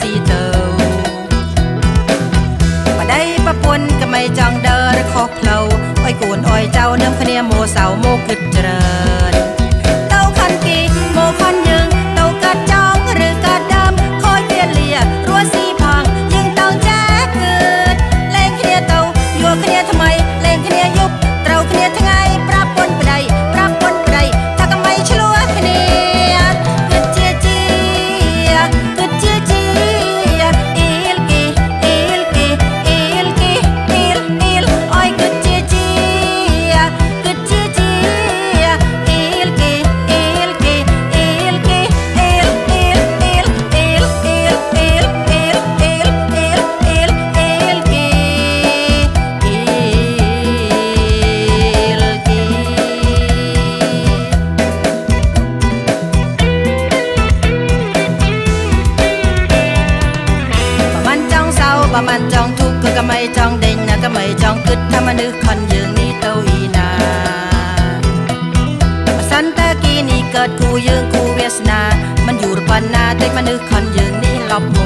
ស៊ីទៅបដៃប្រពន្ធក៏មិនចង់ដើរខុសផ្លូវអុយគួនអុយចៅនឹងគ្នាមោសៅមកគិតជ្រើ่ามันจองทุกข์ก็ไม่จองเด่นนะก็ไม่จองกึดถ้ามันนึกคนยืนนี่เต้าอีนาสันตะกี้นี่เกิดกูยืนกูเวสนา มันอยู่ปันนาแต่มันนึกคนยืนนี่ลบหัว